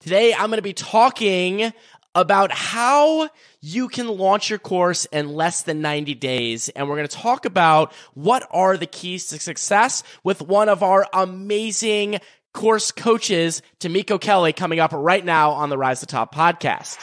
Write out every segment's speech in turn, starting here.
Today, I'm going to be talking about how you can launch your course in less than 90 days. And we're going to talk about what are the keys to success with one of our amazing course coaches, Tamiko Kelly, coming up right now on the Rise to Top podcast.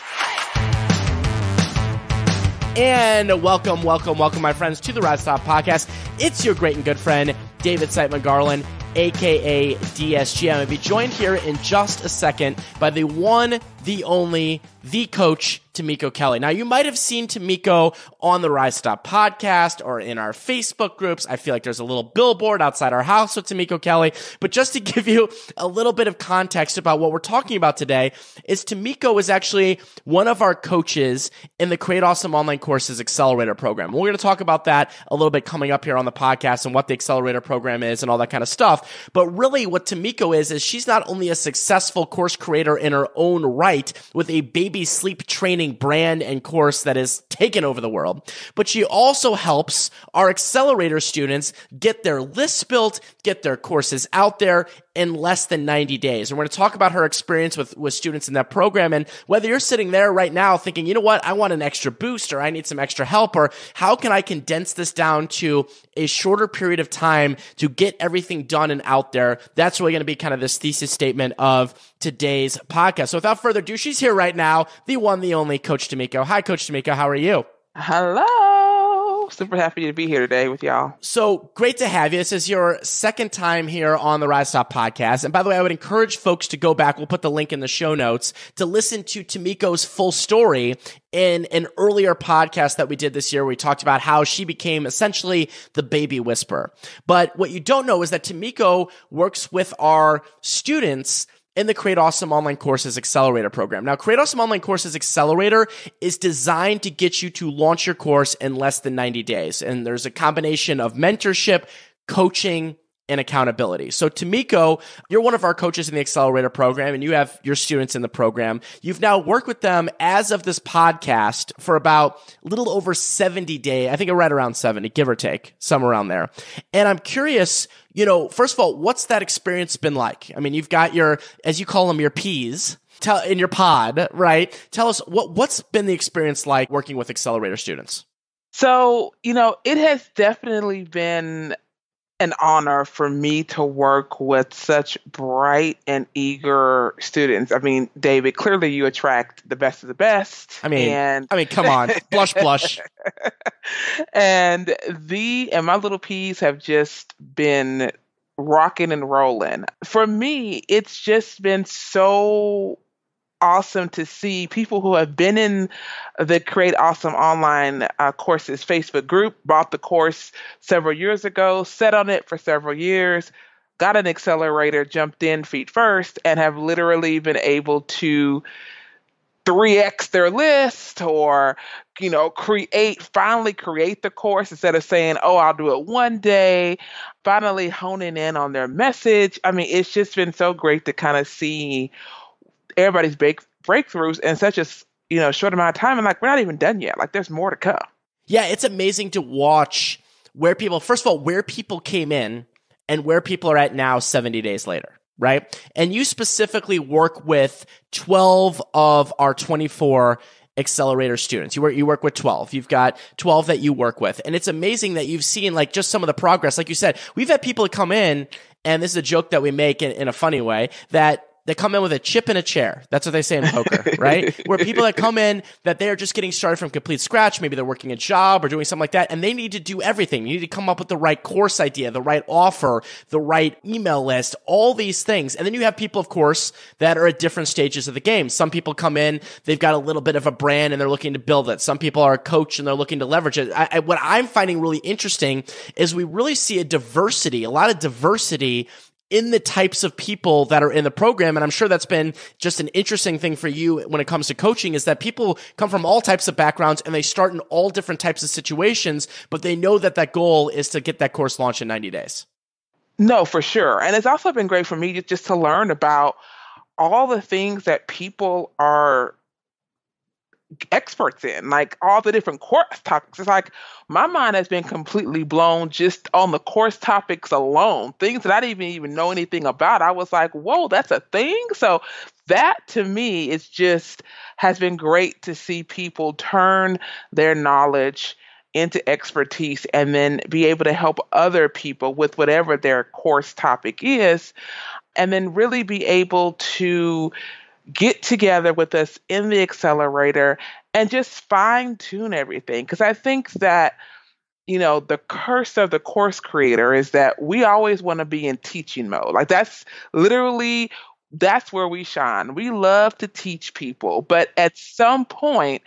And welcome, welcome, welcome, my friends, to the Rise to Top podcast. It's your great and good friend, David Siteman Garland aka DSG. I'm going to be joined here in just a second by the one, the only, the coach, Tamiko Kelly. Now, you might have seen Tamiko on the Rise Stop podcast or in our Facebook groups. I feel like there's a little billboard outside our house with Tamiko Kelly. But just to give you a little bit of context about what we're talking about today is Tamiko is actually one of our coaches in the Create Awesome Online Courses Accelerator program. We're going to talk about that a little bit coming up here on the podcast and what the Accelerator program is and all that kind of stuff. But really what Tamiko is, is she's not only a successful course creator in her own right with a baby sleep training brand and course that has taken over the world, but she also helps our accelerator students get their lists built, get their courses out there in less than 90 days. And we're going to talk about her experience with, with students in that program and whether you're sitting there right now thinking, you know what, I want an extra boost or I need some extra help or how can I condense this down to a shorter period of time to get everything done and out there. That's really going to be kind of this thesis statement of today's podcast. So without further ado, she's here right now, the one, the only Coach Tamiko. Hi, Coach Tamiko. How are you? Hello super happy to be here today with y'all. So great to have you. This is your second time here on the Rise Top podcast. And by the way, I would encourage folks to go back. We'll put the link in the show notes to listen to Tamiko's full story in an earlier podcast that we did this year. We talked about how she became essentially the baby whisperer. But what you don't know is that Tamiko works with our students in the Create Awesome Online Courses Accelerator program. Now, Create Awesome Online Courses Accelerator is designed to get you to launch your course in less than 90 days. And there's a combination of mentorship, coaching, and accountability. So Tamiko, you're one of our coaches in the accelerator program and you have your students in the program. You've now worked with them as of this podcast for about a little over 70 days. I think right around 70, give or take, somewhere around there. And I'm curious, you know, first of all, what's that experience been like? I mean, you've got your, as you call them, your peas. Tell in your pod, right? Tell us what what's been the experience like working with accelerator students. So, you know, it has definitely been an honor for me to work with such bright and eager students. I mean, David, clearly you attract the best of the best. I mean, and I mean, come on, blush, blush. and the and my little peas have just been rocking and rolling. For me, it's just been so awesome to see people who have been in the Create Awesome online uh, courses Facebook group, bought the course several years ago, sat on it for several years, got an accelerator, jumped in feet first, and have literally been able to 3x their list or you know create finally create the course instead of saying oh i'll do it one day finally honing in on their message. I mean it's just been so great to kind of see everybody's break, breakthroughs in such a you know short amount of time and like we're not even done yet like there's more to come yeah it's amazing to watch where people first of all where people came in and where people are at now 70 days later right and you specifically work with 12 of our 24 accelerator students. You work, you work with 12. You've got 12 that you work with. And it's amazing that you've seen like just some of the progress. Like you said, we've had people come in and this is a joke that we make in, in a funny way that they come in with a chip and a chair. That's what they say in poker, right? Where people that come in that they are just getting started from complete scratch, maybe they're working a job or doing something like that, and they need to do everything. You need to come up with the right course idea, the right offer, the right email list, all these things. And then you have people, of course, that are at different stages of the game. Some people come in, they've got a little bit of a brand and they're looking to build it. Some people are a coach and they're looking to leverage it. I, I, what I'm finding really interesting is we really see a diversity, a lot of diversity in the types of people that are in the program. And I'm sure that's been just an interesting thing for you when it comes to coaching is that people come from all types of backgrounds and they start in all different types of situations, but they know that that goal is to get that course launched in 90 days. No, for sure. And it's also been great for me just to learn about all the things that people are experts in, like all the different course topics. It's like my mind has been completely blown just on the course topics alone, things that I didn't even, even know anything about. I was like, whoa, that's a thing. So that to me is just has been great to see people turn their knowledge into expertise and then be able to help other people with whatever their course topic is and then really be able to get together with us in the accelerator and just fine tune everything. Because I think that, you know, the curse of the course creator is that we always want to be in teaching mode. Like that's literally that's where we shine. We love to teach people, but at some point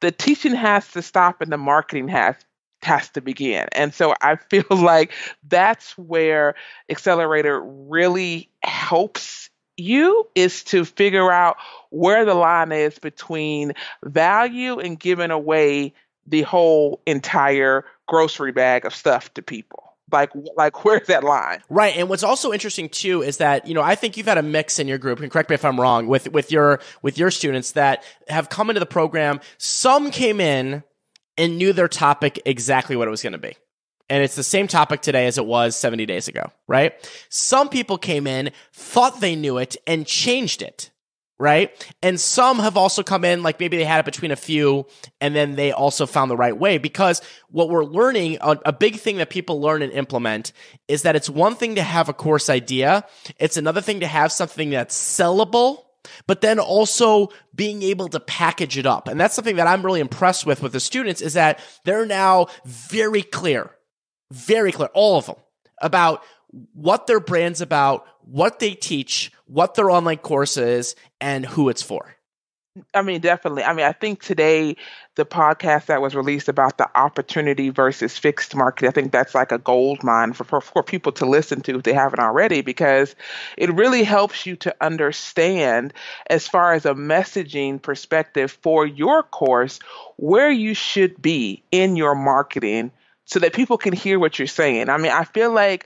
the teaching has to stop and the marketing has has to begin. And so I feel like that's where Accelerator really helps you is to figure out where the line is between value and giving away the whole entire grocery bag of stuff to people. Like like where's that line? Right and what's also interesting too is that you know i think you've had a mix in your group and correct me if i'm wrong with with your with your students that have come into the program some came in and knew their topic exactly what it was going to be and it's the same topic today as it was 70 days ago, right? Some people came in, thought they knew it, and changed it, right? And some have also come in, like maybe they had it between a few, and then they also found the right way. Because what we're learning, a, big thing that people learn and implement is that it's one thing to have a course idea, it's another thing to have something that's sellable but then also being able to package it up. And that's something that I'm really impressed with with the students is that they're now very clear very clear, all of them, about what their brand's about, what they teach, what their online course is, and who it's for. I mean, definitely. I mean, I think today the podcast that was released about the opportunity versus fixed market, I think that's like a gold mine for, for, for people to listen to if they haven't already, because it really helps you to understand, as far as a messaging perspective for your course, where you should be in your marketing so that people can hear what you're saying. I mean, I feel like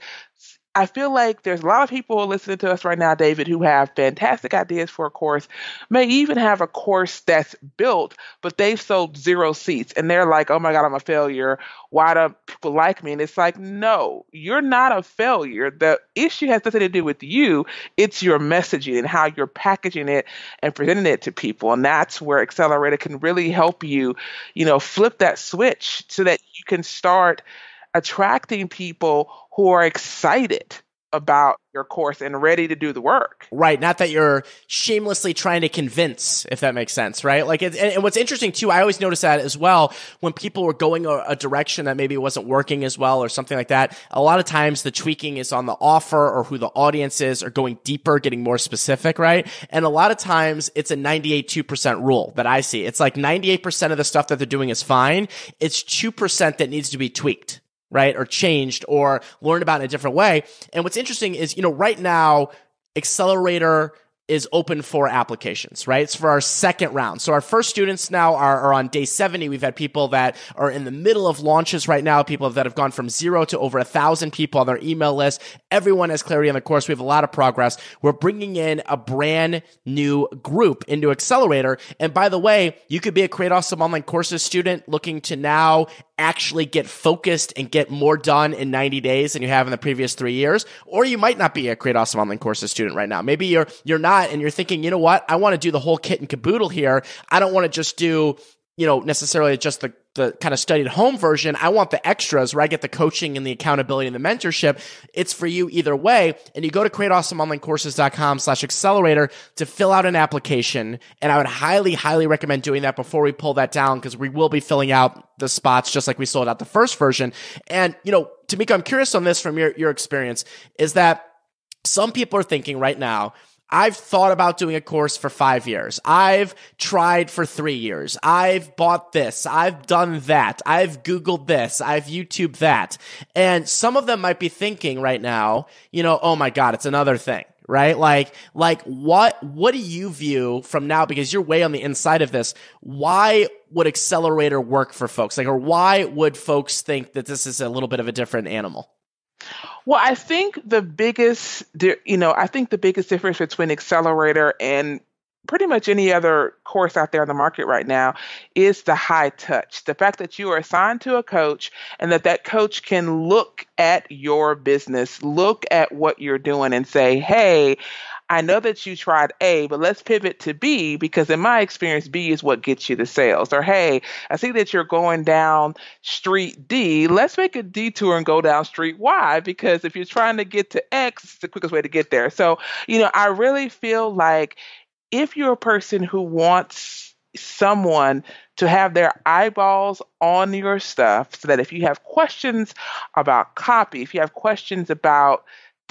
I feel like there's a lot of people listening to us right now, David, who have fantastic ideas for a course, may even have a course that's built, but they've sold zero seats. And they're like, oh my God, I'm a failure. Why don't people like me? And it's like, no, you're not a failure. The issue has nothing to do with you, it's your messaging and how you're packaging it and presenting it to people. And that's where Accelerator can really help you, you know, flip that switch so that you can start attracting people who are excited about your course and ready to do the work. Right. Not that you're shamelessly trying to convince, if that makes sense, right? Like, and, and what's interesting too, I always notice that as well when people were going a, a, direction that maybe wasn't working as well or something like that. A lot of times the tweaking is on the offer or who the audience is or going deeper, getting more specific, right? And a lot of times it's a 98 2% rule that I see. It's like 98% of the stuff that they're doing is fine. It's 2% that needs to be tweaked right? Or changed or learned about in a different way. And what's interesting is, you know, right now, Accelerator is open for applications, right? It's for our second round. So our first students now are, are, on day 70. We've had people that are in the middle of launches right now, people that have gone from zero to over a thousand people on their email list. Everyone has clarity on the course. We have a lot of progress. We're bringing in a brand new group into Accelerator. And by the way, you could be a Create Awesome Online Courses student looking to now actually get focused and get more done in 90 days than you have in the previous three years. Or you might not be a Create Awesome Online Courses student right now. Maybe you're, you're not and you're thinking, you know what? I want to do the whole kit and caboodle here. I don't want to just do, you know, necessarily just the the kind of studied home version. I want the extras where I get the coaching and the accountability and the mentorship. It's for you either way. And you go to createawesomeonlinecourses.com slash accelerator to fill out an application. And I would highly, highly recommend doing that before we pull that down because we will be filling out the spots just like we sold out the first version. And, you know, Tamiko, I'm curious on this from your, your experience is that some people are thinking right now, I've thought about doing a course for five years. I've tried for three years. I've bought this. I've done that. I've Googled this. I've YouTube that. And some of them might be thinking right now, you know, oh my God, it's another thing right? Like, like what, what do you view from now? Because you're way on the inside of this. Why would accelerator work for folks? Like, or why would folks think that this is a little bit of a different animal? Well, I think the biggest, you know, I think the biggest difference between Accelerator and pretty much any other course out there in the market right now is the high touch the fact that you are assigned to a coach and that that coach can look at your business look at what you're doing and say hey I know that you tried A, but let's pivot to B because in my experience, B is what gets you the sales. Or hey, I see that you're going down street D. Let's make a detour and go down street Y because if you're trying to get to X, it's the quickest way to get there. So, you know, I really feel like if you're a person who wants someone to have their eyeballs on your stuff so that if you have questions about copy, if you have questions about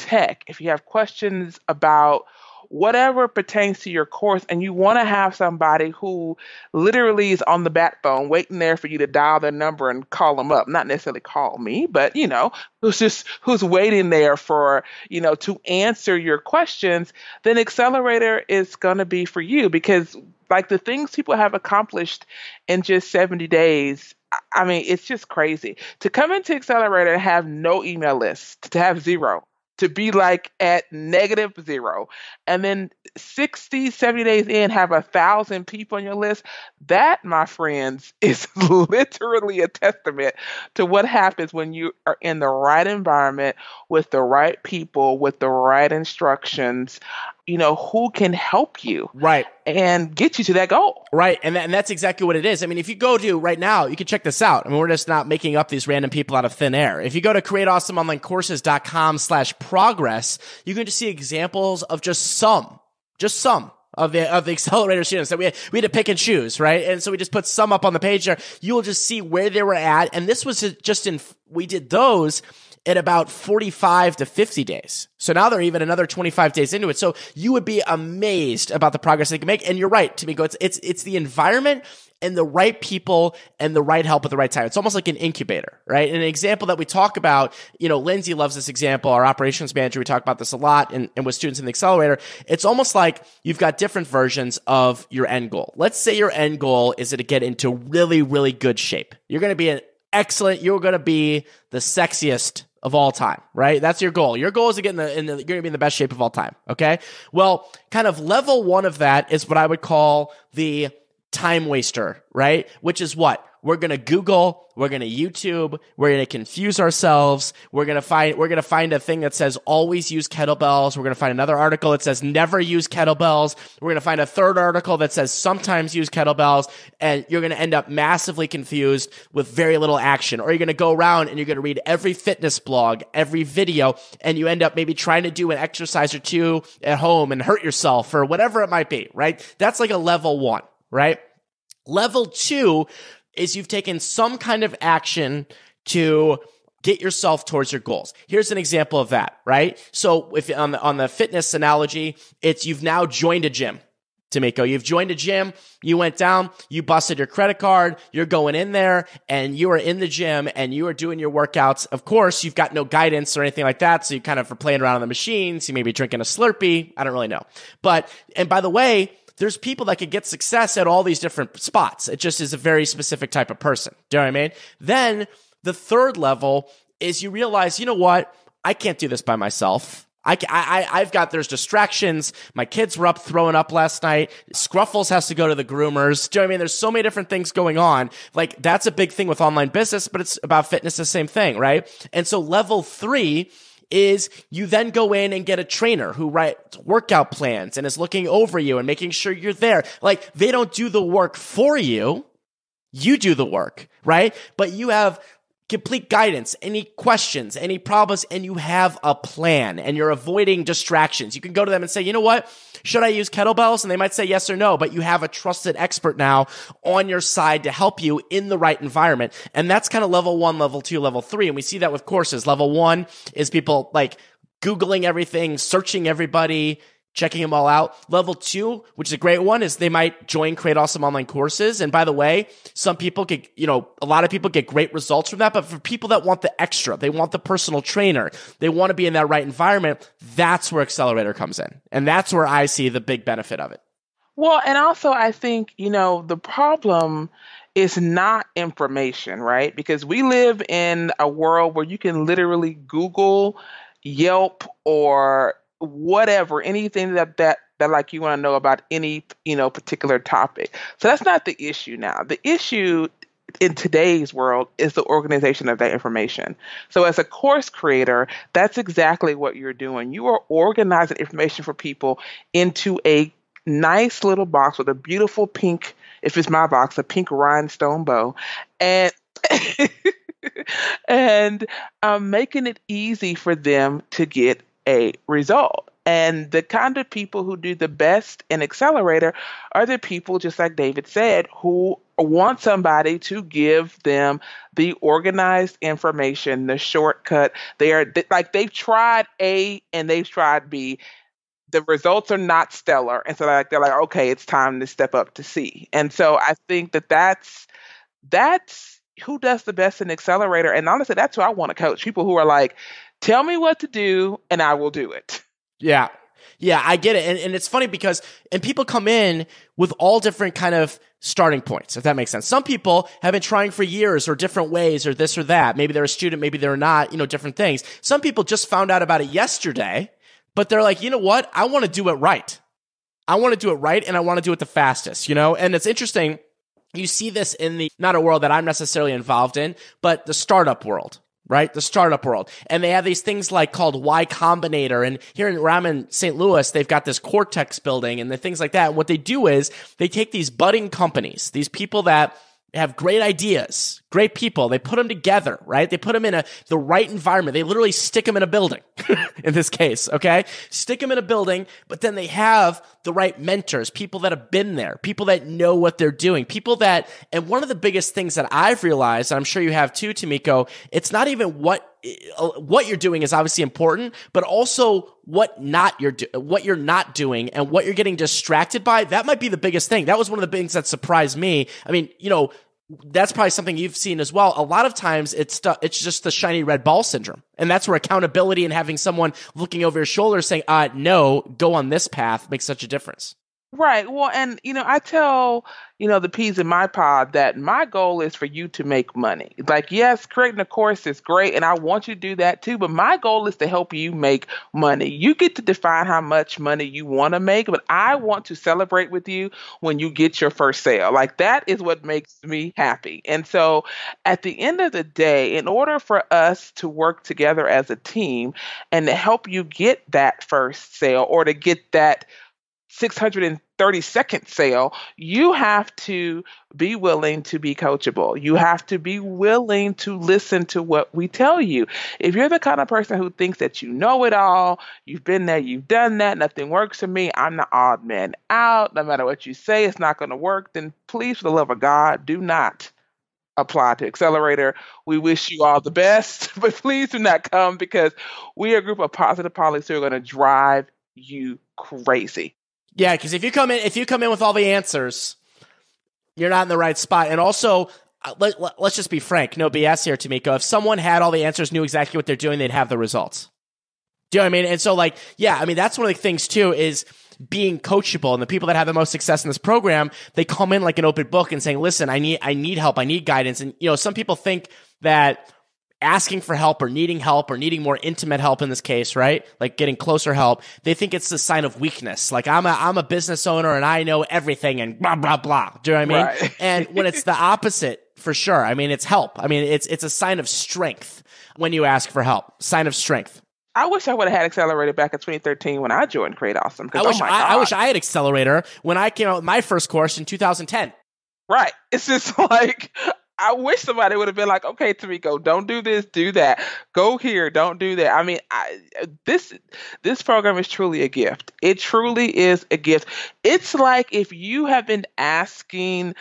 tech, if you have questions about whatever pertains to your course and you want to have somebody who literally is on the backbone waiting there for you to dial their number and call them up not necessarily call me but you know who's just who's waiting there for you know to answer your questions then accelerator is going to be for you because like the things people have accomplished in just 70 days I mean, it's just crazy. To come into Accelerator and have no email list, to have zero, to be like at negative zero. And then 60 70 days in have a thousand people on your list. That my friends is literally a testament to what happens when you are in the right environment with the right people with the right instructions you know who can help you right. and get you to that goal. Right. And, and that's exactly what it is. I mean if you go to right now you can check this out. I mean we're just not making up these random people out of thin air. If you go to createawesomeonlinecourses.com slash progress you can just see examples of just some just some of the of the accelerator students that we had, we had to pick and choose, right? And so we just put some up on the page there. You will just see where they were at, and this was just in we did those at about 45 to 50 days. So now they're even another 25 days into it. So you would be amazed about the progress they can make. And you're right, Tamiko. It's, it's, it's the environment and the right people and the right help at the right time. It's almost like an incubator, right? And an example that we talk about, you know, Lindsay loves this example. Our operations manager, we talk about this a lot and, and with students in the accelerator. It's almost like you've got different versions of your end goal. Let's say your end goal is to get into really, really good shape. You're going to be an excellent, you're going to be the sexiest of all time, right? That's your goal. Your goal is to get in the, in the you're going to be in the best shape of all time. Okay. Well, kind of level one of that is what I would call the time waster, right? Which is what? We're going to Google, we're going to YouTube, we're going to confuse ourselves. We're going to find, we're going to find a thing that says always use kettlebells. We're going to find another article that says never use kettlebells. We're going to find a third article that says sometimes use kettlebells. And you're going to end up massively confused with very little action. Or you're going to go around and you're going to read every fitness blog, every video, and you end up maybe trying to do an exercise or two at home and hurt yourself or whatever it might be, right? That's like a level one, right? Level two is you've taken some kind of action to get yourself towards your goals. Here's an example of that, right? So if on the, on the fitness analogy, it's you've now joined a gym. Tamiko, you've joined a gym, you went down, you busted your credit card, you're going in there and you are in the gym and you are doing your workouts. Of course, you've got no guidance or anything like that. So you kind of are playing around on the machines. You may be drinking a Slurpee. I don't really know. But, and by the way, there's people that could get success at all these different spots. It just is a very specific type of person. Do you know what I mean? Then the third level is you realize, you know what? I can't do this by myself. I, I, I've got, there's distractions. My kids were up throwing up last night. Scruffles has to go to the groomers. Do you know what I mean? There's so many different things going on. Like, that's a big thing with online business, but it's about fitness, the same thing, right? And so level three is you then go in and get a trainer who writes workout plans and is looking over you and making sure you're there. Like they don't do the work for you. You do the work, right? But you have complete guidance, any questions, any problems, and you have a plan and you're avoiding distractions. You can go to them and say, you know what? Should I use kettlebells? And they might say yes or no, but you have a trusted expert now on your side to help you in the right environment. And that's kind of level one, level two, level three. And we see that with courses. Level one is people like Googling everything, searching everybody, checking them all out. Level two, which is a great one, is they might join Create Awesome Online Courses. And by the way, some people get, you know, a lot of people get great results from that. But for people that want the extra, they want the personal trainer, they want to be in that right environment, that's where Accelerator comes in. And that's where I see the big benefit of it. Well, and also I think, you know, the problem is not information, right? Because we live in a world where you can literally Google, Yelp, or whatever, anything that that that like you want to know about any you know particular topic. So that's not the issue now. The issue in today's world is the organization of that information. So, as a course creator, that's exactly what you're doing. You are organizing information for people into a nice little box with a beautiful pink, if it's my box, a pink rhinestone bow, and and um, making it easy for them to get a result. And the kind of people who do the best in Accelerator are the people, just like David said, who want somebody to give them the organized information, the shortcut. They are like they've tried A and they've tried B. The results are not stellar, and so like they're like, okay, it's time to step up to C. And so I think that that's that's who does the best in Accelerator. And honestly, that's who I want to coach. People who are like, tell me what to do, and I will do it. Yeah. Yeah, I get it. And, and it's funny because, and people come in with all different kind of starting points, if that makes sense. Some people have been trying for years or different ways or this or that. Maybe they're a student, maybe they're not, you know, different things. Some people just found out about it yesterday, but they're like, you know what? I want to do it right. I want to do it right and I want to do it the fastest, you know? And it's interesting. You see this in the, not a world that I'm necessarily involved in, but the startup world right? The startup world. And they have these things like called Y Combinator. And here in Raman, St. Louis, they've got this Cortex building and the things like that. What they do is they take these budding companies, these people that have great ideas, great people. They put them together, right? They put them in a, the right environment. They literally stick them in a building in this case, okay? Stick them in a building, but then they have the right mentors, people that have been there, people that know what they're doing, people that, and one of the biggest things that I've realized, and I'm sure you have too, Tamiko, it's not even what what you're doing is obviously important, but also what not you're do- what you're not doing and what you're getting distracted by. That might be the biggest thing. That was one of the things that surprised me. I mean, you know, that's probably something you've seen as well. A lot of times it's it's just the shiny red ball syndrome. And that's where accountability and having someone looking over your shoulder saying, uh, no, go on this path makes such a difference. Right. Well, and you know, I tell you know the peas in my pod that my goal is for you to make money. Like, yes, creating a course is great, and I want you to do that too. But my goal is to help you make money. You get to define how much money you want to make, but I want to celebrate with you when you get your first sale. Like that is what makes me happy. And so, at the end of the day, in order for us to work together as a team and to help you get that first sale or to get that 632nd sale, you have to be willing to be coachable. You have to be willing to listen to what we tell you. If you're the kind of person who thinks that you know it all, you've been there, you've done that, nothing works for me, I'm the odd man out, no matter what you say, it's not going to work, then please, for the love of God, do not apply to Accelerator. We wish you all the best, but please do not come because we are a group of positive polys who are going to drive you crazy. Yeah, because if you come in, if you come in with all the answers, you're not in the right spot. And also, uh, let, let, us just be frank, no BS here, Tamiko. If someone had all the answers, knew exactly what they're doing, they'd have the results. Do you know what I mean? And so, like, yeah, I mean, that's one of the things too is being coachable. And the people that have the most success in this program, they come in like an open book and saying, "Listen, I need, I need help. I need guidance." And you know, some people think that asking for help or needing help or needing more intimate help in this case, right? Like getting closer help, they think it's a sign of weakness. Like I'm a I'm a business owner and I know everything and blah blah blah. Do you know what I mean? Right. and when it's the opposite, for sure. I mean, it's help. I mean, it's it's a sign of strength when you ask for help. Sign of strength. I wish I would have had Accelerator back in 2013 when I joined Create Awesome. I wish oh I, I wish I had Accelerator when I came out with my first course in 2010. Right. It's just like I wish somebody would have been like, okay, Tamiko, don't do this, do that. Go here, don't do that. I mean, I, this this program is truly a gift. It truly is a gift. It's like if you have been asking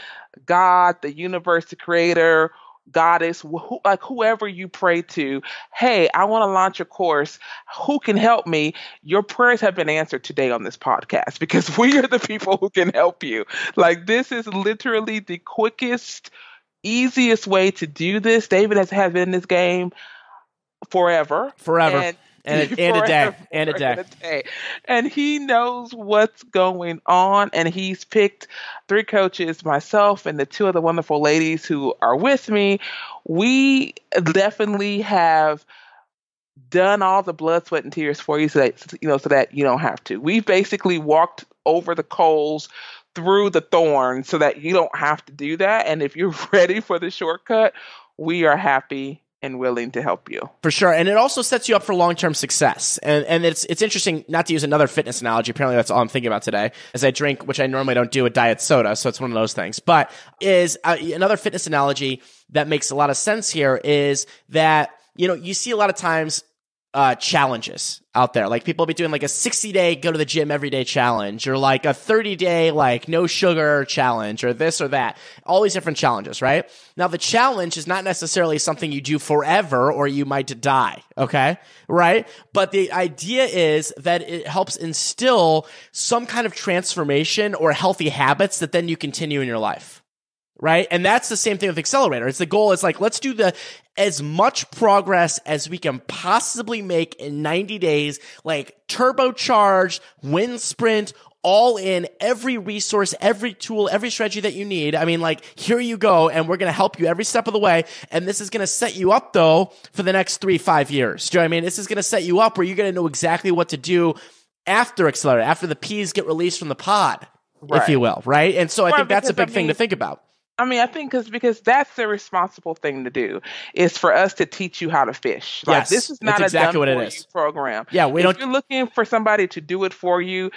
God, the universe, the creator, goddess, who, like whoever you pray to, hey, I want to launch a course. Who can help me? Your prayers have been answered today on this podcast because we are the people who can help you. Like this is literally the quickest easiest way to do this. David has, has been in this game forever. Forever. And, and, a, and forever, a day. And a day. And a day. And he knows what's going on. And he's picked three coaches, myself and the two other wonderful ladies who are with me. We definitely have done all the blood, sweat, and tears for you so that you know so that you don't have to. We've basically walked over the coals through the thorn so that you don't have to do that. And if you're ready for the shortcut, we are happy and willing to help you. For sure. And it also sets you up for long-term success. And and it's it's interesting not to use another fitness analogy. Apparently that's all I'm thinking about today. As I drink, which I normally don't do, a diet soda, so it's one of those things. But is uh, another fitness analogy that makes a lot of sense here is that you know, you see a lot of times uh, challenges out there. Like people be doing like a 60 day go to the gym every day challenge or like a 30 day like no sugar challenge or this or that. All these different challenges, right? Now the challenge is not necessarily something you do forever or you might die. Okay. Right. But the idea is that it helps instill some kind of transformation or healthy habits that then you continue in your life right? And that's the same thing with Accelerator. It's the goal is like, let's do the as much progress as we can possibly make in 90 days, like turbocharged, wind sprint, all in every resource, every tool, every strategy that you need. I mean, like, here you go. And we're going to help you every step of the way. And this is going to set you up though for the next three, five years. Do you know what I mean? This is going to set you up where you're going to know exactly what to do after Accelerator, after the peas get released from the pod, right. if you will. Right. And so I right, think that's a big I mean, thing to think about. I mean, I think because because that's the responsible thing to do is for us to teach you how to fish. Like yes, this is not a exactly what it is. program. Yeah, we if don't. You're looking for somebody to do it for you.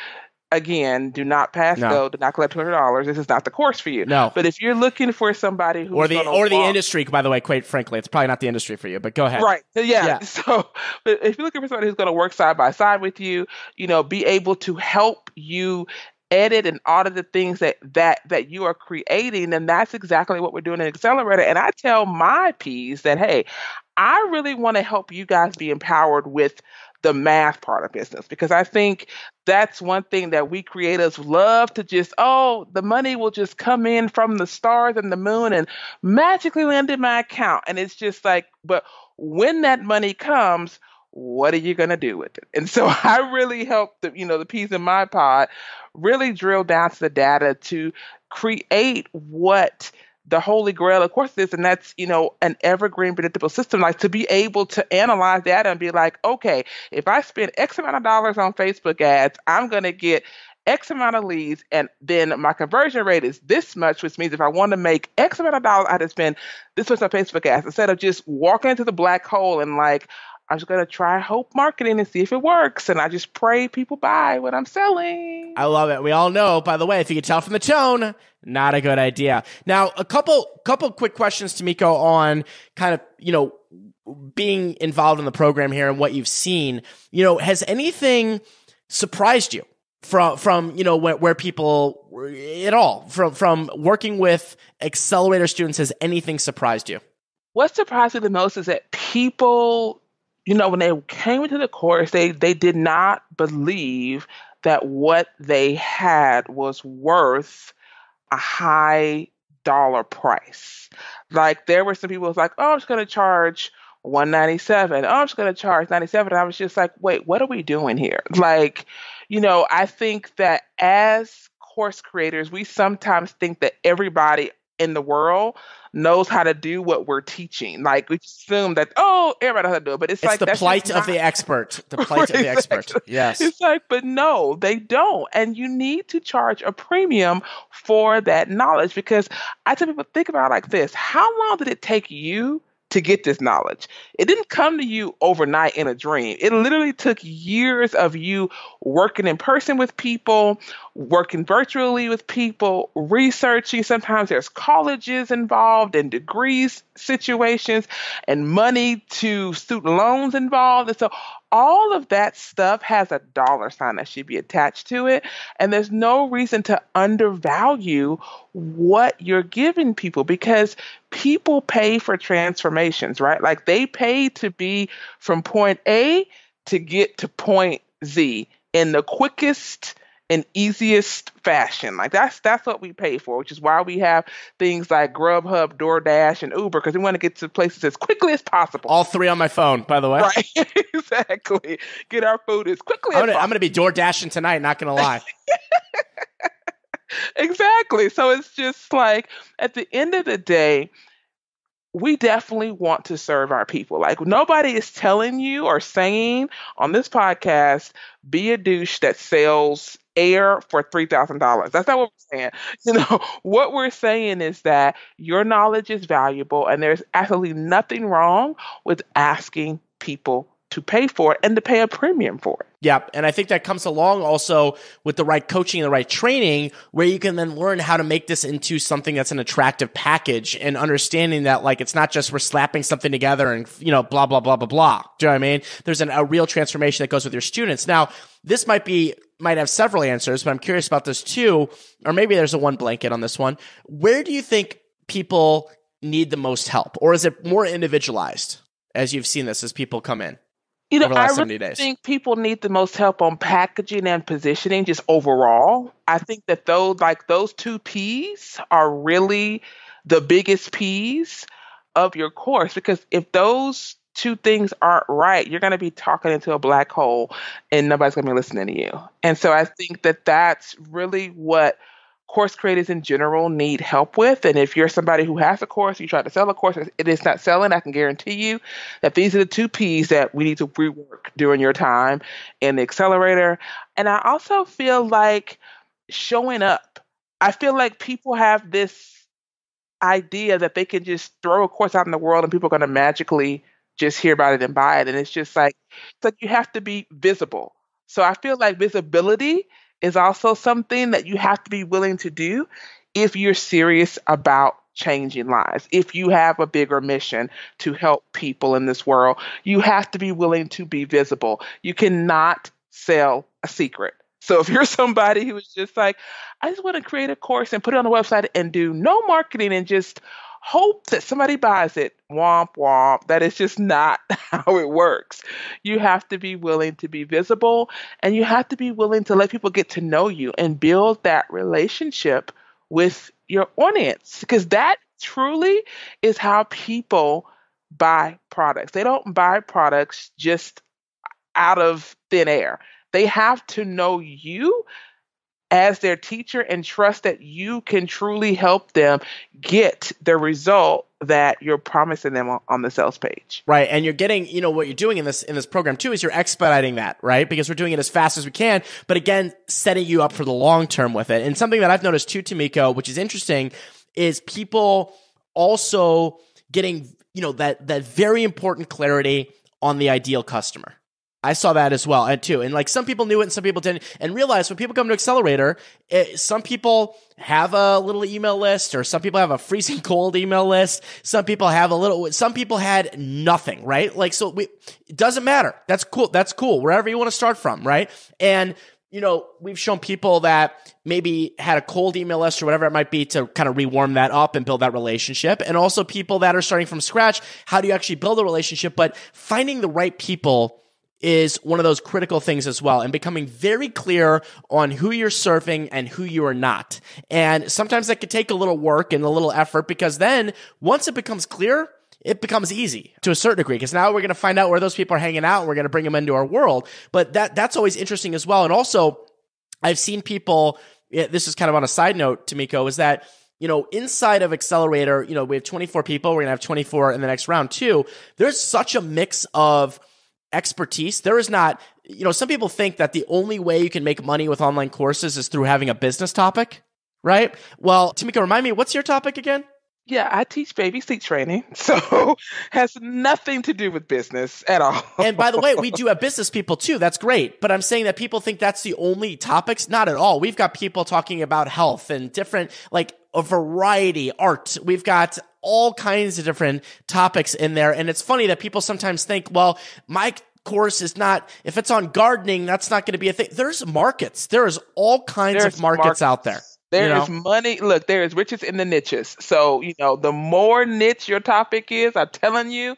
Again, do not pass no. go. Do not collect two hundred dollars. This is not the course for you. No. But if you're looking for somebody who or the or walk, the industry, by the way, quite frankly, it's probably not the industry for you. But go ahead. Right. Yeah. yeah. So, if you're looking for somebody who's going to work side by side with you, you know, be able to help you edit and audit the things that that that you are creating and that's exactly what we're doing in accelerator. And i tell my peas that hey i really want to help you guys be empowered with the math part of business because i think that's one thing that we creators love to just oh the money will just come in from the stars and the moon and magically land in my account. And it's just like but when that money comes what are you going to do with it? And so I really help the, you know, the peas in my pod really drill down to the data to create what the holy grail of course is and that's you know an evergreen predictable system like to be able to analyze data and be like okay if i spend x amount of dollars on facebook ads i'm going to get X amount of leads, and then my conversion rate is this much, which means if I want to make X amount of dollars, I have to spend this much on Facebook ads instead of just walking into the black hole and like, I'm just gonna try hope marketing and see if it works. And I just pray people buy what I'm selling. I love it. We all know, by the way, if you can tell from the tone, not a good idea. Now, a couple couple quick questions Tamiko on kind of, you know, being involved in the program here and what you've seen. You know, has anything surprised you from from you know where, where people at all from from working with accelerator students? Has anything surprised you? What surprised me the most is that people you know, when they came into the course, they they did not believe that what they had was worth a high dollar price. Like there were some people was like, "Oh, I'm just going to charge 197. Oh, I'm just going to charge 97." And I was just like, "Wait, what are we doing here?" Like, you know, I think that as course creators, we sometimes think that everybody in the world knows how to do what we're teaching. Like we assume that oh, everybody knows how to do it, but it's, it's like the plight of the expert. The plight of the expert. Yes, it's like, but no, they don't, and you need to charge a premium for that knowledge because I tell people think about it like this: How long did it take you? To get this knowledge. It didn't come to you overnight in a dream. It literally took years of you working in person with people, working virtually with people, researching. Sometimes there's colleges involved and degrees situations and money to student loans involved. And so all of that stuff has a dollar sign that should be attached to it. And there's no reason to undervalue what you're giving people because people pay for transformations, right? Like they pay to be from point A to get to point Z in the quickest and easiest fashion. Like that's that's what we pay for, which is why we have things like Grubhub, DoorDash, and Uber because we want to get to places as quickly as possible. All three on my phone, by the way. Right, exactly. Get our food as quickly I'm gonna, I'm gonna be door dashing tonight. Not gonna lie. exactly. So it's just like at the end of the day, we definitely want to serve our people. Like nobody is telling you or saying on this podcast, be a douche that sells air for $3,000. That's not what we're saying. You know, what we're saying is that your knowledge is valuable and there's absolutely nothing wrong with asking people to pay for it and to pay a premium for it. Yeah, and I think that comes along also with the right coaching and the right training where you can then learn how to make this into something that's an attractive package and understanding that like it's not just we're slapping something together and you know blah blah blah blah blah. Do you know what I mean? There's an, a real transformation that goes with your students. Now, this might be might have several answers, but I'm curious about this too, or maybe there's a one blanket on this one. Where do you think people need the most help, or is it more individualized as you've seen this as people come in? You know, I really think people need the most help on packaging and positioning, just overall. I think that those, like those two P's, are really the biggest P's of your course because if those two things aren't right, you're going to be talking into a black hole and nobody's going to be listening to you. And so I think that that's really what course creators in general need help with. And if you're somebody who has a course, you try to sell a course, it is not selling, I can guarantee you that these are the two P's that we need to rework during your time in the accelerator. And I also feel like showing up. I feel like people have this idea that they can just throw a course out in the world and people are going to magically just hear about it and buy it. And it's just like, it's like you have to be visible. So I feel like visibility is also something that you have to be willing to do if you're serious about changing lives. If you have a bigger mission to help people in this world, you have to be willing to be visible. You cannot sell a secret. So if you're somebody who is just like, I just want to create a course and put it on the website and do no marketing and just hope that somebody buys it. Womp womp. That is just not how it works. You have to be willing to be visible and you have to be willing to let people get to know you and build that relationship with your audience because that truly is how people buy products. They don't buy products just out of thin air. They have to know you as their teacher and trust that you can truly help them get the result that you're promising them on, the sales page. Right. And you're getting, you know, what you're doing in this in this program too is you're expediting that, right? Because we're doing it as fast as we can, but again, setting you up for the long term with it. And something that I've noticed too, Tamiko, which is interesting, is people also getting, you know, that that very important clarity on the ideal customer I saw that as well, and too. And like some people knew it and some people didn't. And realize when people come to Accelerator, it, some people have a little email list, or some people have a freezing cold email list. Some people have a little. Some people had nothing, right? Like so, we it doesn't matter. That's cool. That's cool. Wherever you want to start from, right? And you know, we've shown people that maybe had a cold email list or whatever it might be to kind of rewarm that up and build that relationship. And also people that are starting from scratch. How do you actually build a relationship? But finding the right people is one of those critical things as well and becoming very clear on who you're serving and who you are not. And sometimes that could take a little work and a little effort because then once it becomes clear, it becomes easy to a certain degree because now we're going to find out where those people are hanging out and we're going to bring them into our world. But that, that's always interesting as well. And also I've seen people, this is kind of on a side note, Tamiko, is that you know, inside of Accelerator, you know, we have 24 people. We're going to have 24 in the next round too. There's such a mix of expertise. There is not, you know, some people think that the only way you can make money with online courses is through having a business topic, right? Well, Tamiko, remind me, what's your topic again? Yeah, I teach baby sleep training, so has nothing to do with business at all. and by the way, we do have business people too. That's great. But I'm saying that people think that's the only topics. Not at all. We've got people talking about health and different, like a variety, art. We've got all kinds of different topics in there. And it's funny that people sometimes think, well, my course is not, if it's on gardening, that's not going to be a thing. There's markets. There's all kinds There's of markets, markets, out there. There you know? is money. Look, there is riches in the niches. So, you know, the more niche your topic is, I'm telling you,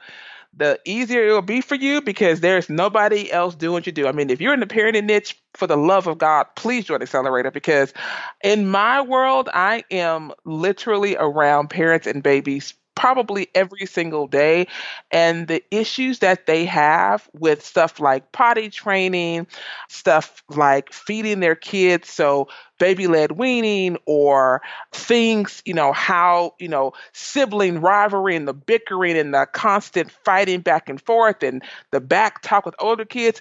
the easier it will be for you because there's nobody else doing what you do. I mean, if you're in the parenting niche, for the love of God, please join Accelerator because in my world, I am literally around parents and babies probably every single day. And the issues that they have with stuff like potty training, stuff like feeding their kids, so baby led weaning, or things, you know, how, you know, sibling rivalry and the bickering and the constant fighting back and forth and the back talk with older kids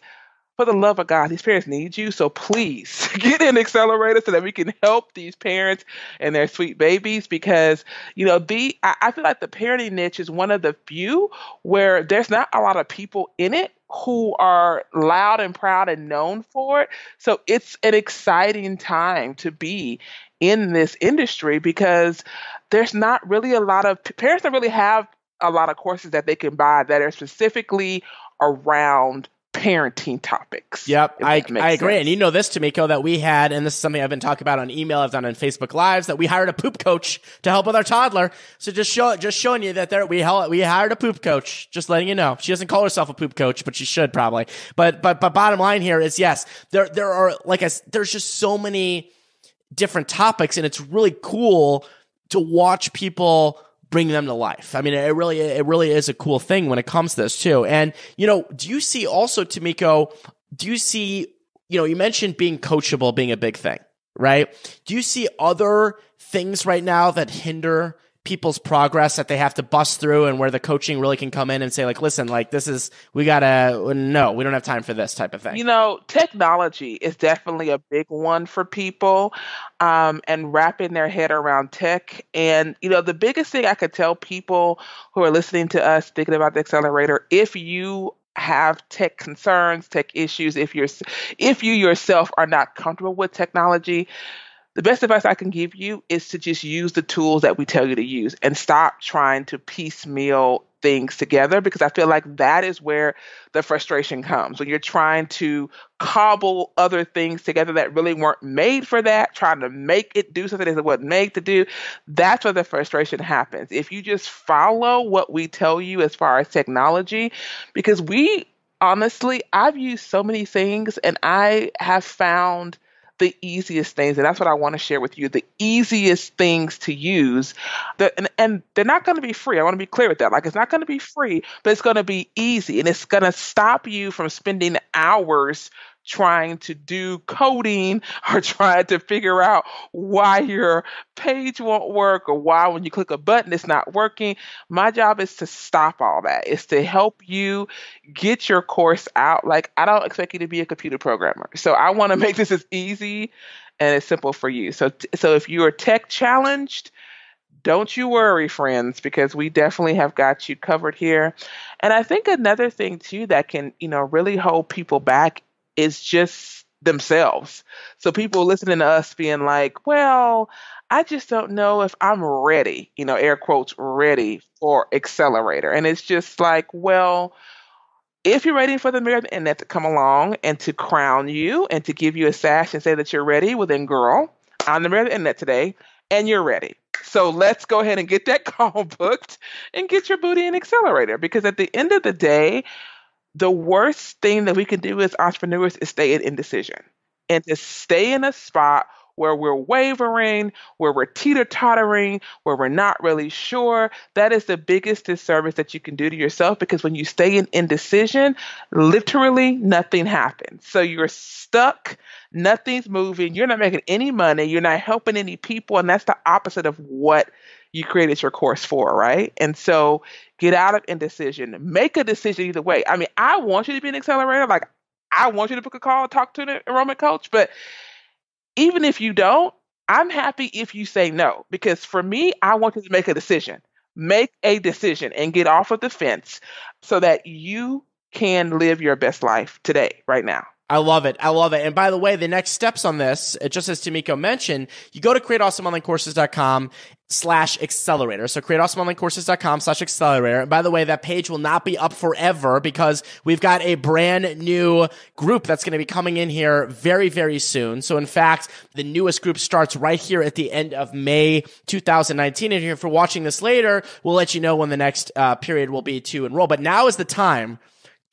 for the love of God, these parents need you. So please get an accelerator so that we can help these parents and their sweet babies because, you know, the I, I feel like the parenting niche is one of the few where there's not a lot of people in it who are loud and proud and known for it. So it's an exciting time to be in this industry because there's not really a lot of parents don't really have a lot of courses that they can buy that are specifically around parenting topics. Yep, I, I agree. Sense. And you know this, Tamiko, that we had, and this is something I've been talking about on email, I've done on Facebook Lives, that we hired a poop coach to help with our toddler. So just show, just showing you that there, we we hired a poop coach. Just letting you know, she doesn't call herself a poop coach, but she should probably. But but but bottom line here is yes, there there are like I, there's just so many different topics, and it's really cool to watch people bring them to life. I mean, it really, it really is a cool thing when it comes to this too. And, you know, do you see also, Tamiko, do you see, you know, you mentioned being coachable being a big thing, right? Do you see other things right now that hinder people's progress that they have to bust through and where the coaching really can come in and say like listen like this is we gotta no we don't have time for this type of thing. You know technology is definitely a big one for people um, and wrapping their head around tech. And you know the biggest thing i could tell people who are listening to us thinking about the accelerator if you have tech concerns tech issues if you're if you yourself are not comfortable with technology the best advice I can give you is to just use the tools that we tell you to use and stop trying to piecemeal things together because I feel like that is where the frustration comes when you're trying to cobble other things together that really weren't made for that, trying to make it do something that it wasn't made to do. That's where the frustration happens. If you just follow what we tell you as far as technology, because we honestly, I've used so many things and I have found the easiest things, and that's what I want to share with you. The easiest things to use, that, and, and they're not going to be free. I want to be clear with that. Like it's not going to be free, but it's going to be easy, and it's going to stop you from spending hours trying to do coding or trying to figure out why your page won't work or why when you click a button it's not working. My job is to stop all that. It's to help you get your course out. Like I don't expect you to be a computer programmer. So I want to make this as easy and as simple for you. So so if you are tech challenged, don't you worry, friends, because we definitely have got you covered here. And I think another thing too that can, you know, really hold people back is just themselves. So people listening to us being like, well, I just don't know if I'm ready, you know, air quotes, ready for accelerator. And it's just like, well, if you're ready for the mirror the internet to come along and to crown you and to give you a sash and say that you're ready, well then girl, I'm the mirror internet today and you're ready. So let's go ahead and get that call booked and get your booty in accelerator because at the end of the day, the worst thing that we can do as entrepreneurs is stay in indecision and to stay in a spot where we're wavering, where we're teeter tottering, where we're not really sure. That is the biggest disservice that you can do to yourself because when you stay in indecision, literally nothing happens. So you're stuck, nothing's moving, you're not making any money, you're not helping any people, and that's the opposite of what you created your course for, right? And so get out of indecision. Make a decision either way. I mean, I want you to be an accelerator. Like, I want you to book a call talk to an enrollment coach. But even if you don't, I'm happy if you say no. Because for me, I want you to make a decision. Make a decision and get off of the fence so that you can live your best life today, right now. I love it. I love it. And by the way, the next steps on this, just as Tamiko mentioned, you go to createawesomeonlinecourses.com slash accelerator. So createawesomeonlinecourses.com slash accelerator. And by the way, that page will not be up forever because we've got a brand new group that's going to be coming in here very, very soon. So in fact, the newest group starts right here at the end of May 2019. And if you're watching this later, we'll let you know when the next uh, period will be to enroll. But now is the time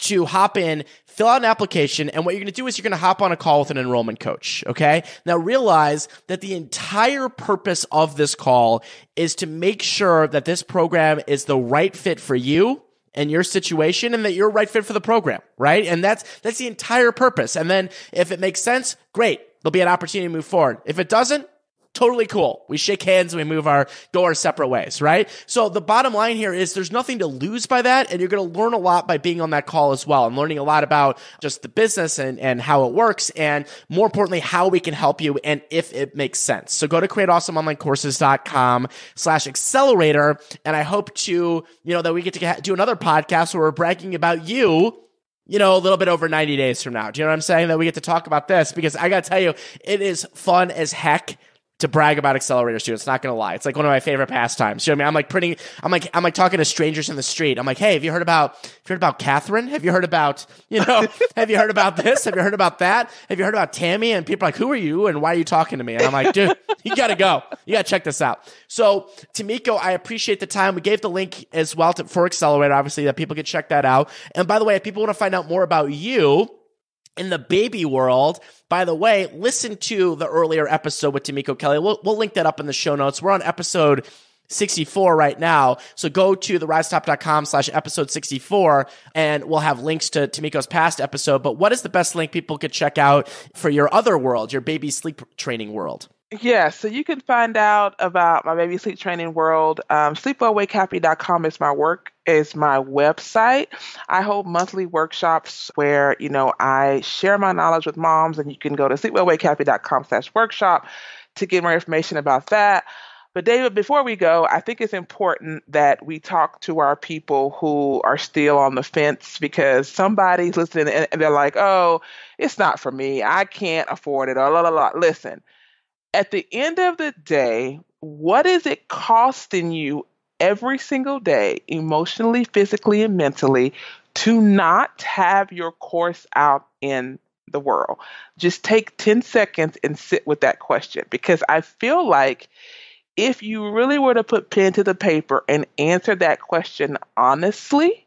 to hop in, fill out an application, and what you're going to do is you're going to hop on a call with an enrollment coach. Okay. Now realize that the entire purpose of this call is to make sure that this program is the right fit for you and your situation and that you're right fit for the program, right? And that's, that's the entire purpose. And then if it makes sense, great. There'll be an opportunity to move forward. If it doesn't, totally cool. We shake hands and we move our, go our separate ways, right? So the bottom line here is there's nothing to lose by that. And you're going to learn a lot by being on that call as well and learning a lot about just the business and, and how it works. And more importantly, how we can help you and if it makes sense. So go to createawesomeonlinecourses.com slash accelerator. And I hope to, you know, that we get to do another podcast where we're bragging about you you know, a little bit over 90 days from now. Do you know what I'm saying? That we get to talk about this because I got to tell you, it is fun as heck to brag about accelerator students. Not gonna lie, it's like one of my favorite pastimes. You know what I mean? I'm like printing. I'm like I'm like talking to strangers in the street. I'm like, hey, have you heard about? Have you heard about Catherine? Have you heard about you know? have you heard about this? Have you heard about that? Have you heard about Tammy? And people are like, who are you? And why are you talking to me? And I'm like, dude, you gotta go. You gotta check this out. So Tamiko, I appreciate the time. We gave the link as well to, for Accelerator, obviously that people can check that out. And by the way, if people want to find out more about you in the baby world. By the way, listen to the earlier episode with Tamiko Kelly. We'll, we'll link that up in the show notes. We're on episode 64 right now. So go to the risetop.com slash episode 64 and we'll have links to Tamiko's past episode. But what is the best link people could check out for your other world, your baby sleep training world? Yeah, so you can find out about my baby sleep training world. Um, sleepwellwakehappy.com is my work is my website. I hold monthly workshops where you know I share my knowledge with moms, and you can go to sleepwellwakehappy.com slash workshop to get more information about that. But David, before we go, I think it's important that we talk to our people who are still on the fence because somebody's listening and they're like, "Oh, it's not for me. I can't afford it." La la la. Listen at the end of the day, what is it costing you every single day, emotionally, physically, and mentally, to not have your course out in the world? Just take 10 seconds and sit with that question because I feel like if you really were to put pen to the paper and answer that question honestly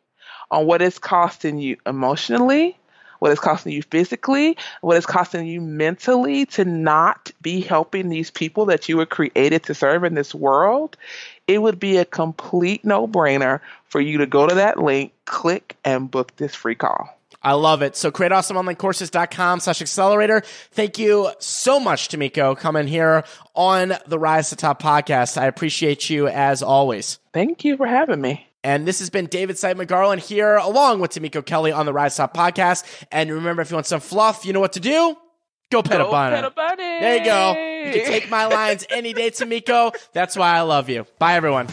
on what it's costing you emotionally, what it's costing you physically, what it's costing you mentally to not be helping these people that you were created to serve in this world, it would be a complete no brainer for you to go to that link, click, and book this free call. I love it. So createawesomeonlinecourses.com slash accelerator. Thank you so much, Tamiko, coming here on the Rise to Top podcast. I appreciate you as always. Thank you for having me. And this has been David Siteman Garland here, along with Tamiko Kelly on the Rise to Top podcast. And remember, if you want some fluff, you know what to do. Go pet go a bunny. A bunny. There you go. You can take my lines any day, Tamiko. That's why I love you. Bye, everyone.